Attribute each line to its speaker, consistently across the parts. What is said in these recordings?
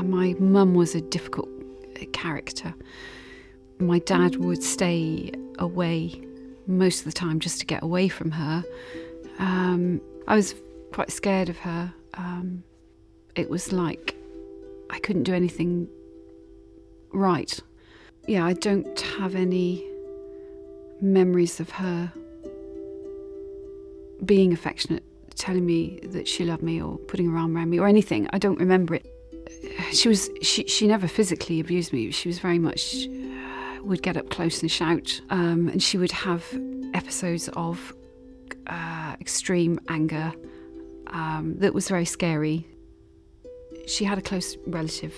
Speaker 1: Uh, my mum was a difficult character. My dad would stay away most of the time just to get away from her. Um, I was quite scared of her. Um, it was like I couldn't do anything right. Yeah, I don't have any memories of her being affectionate, telling me that she loved me or putting her arm around me or anything. I don't remember it. She was she she never physically abused me. She was very much would get up close and shout, um, and she would have episodes of uh, extreme anger um, that was very scary. She had a close relative.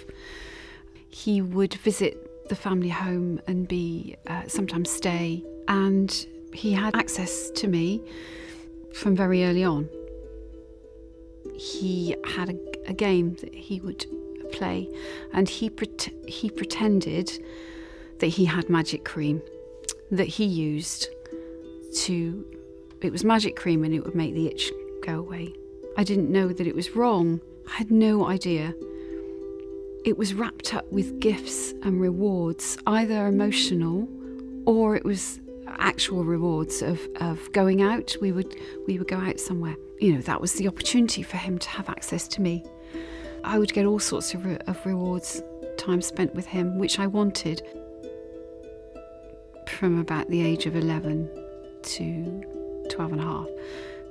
Speaker 1: He would visit the family home and be uh, sometimes stay, and he had access to me from very early on. He had a, a game that he would play, and he pre- he pretended that he had magic cream that he used to. It was magic cream, and it would make the itch go away. I didn't know that it was wrong. I had no idea. It was wrapped up with gifts and rewards, either emotional or it was actual rewards of, of going out. We would we would go out somewhere. You know, that was the opportunity for him to have access to me. I would get all sorts of, re- of rewards, time spent with him, which I wanted. From about the age of 11 to 12 and a half,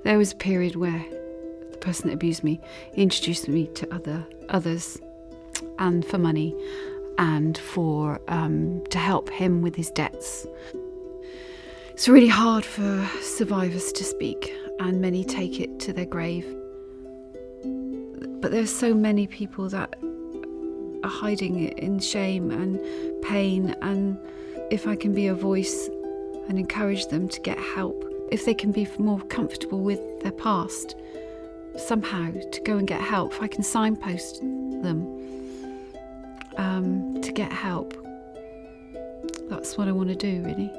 Speaker 1: there was a period where the person that abused me introduced me to other others and for money and for um, to help him with his debts. It's really hard for survivors to speak, and many take it to their grave. But there's so many people that are hiding it in shame and pain, and if I can be a voice and encourage them to get help, if they can be more comfortable with their past, somehow to go and get help, if I can signpost them um, to get help, that's what I want to do, really.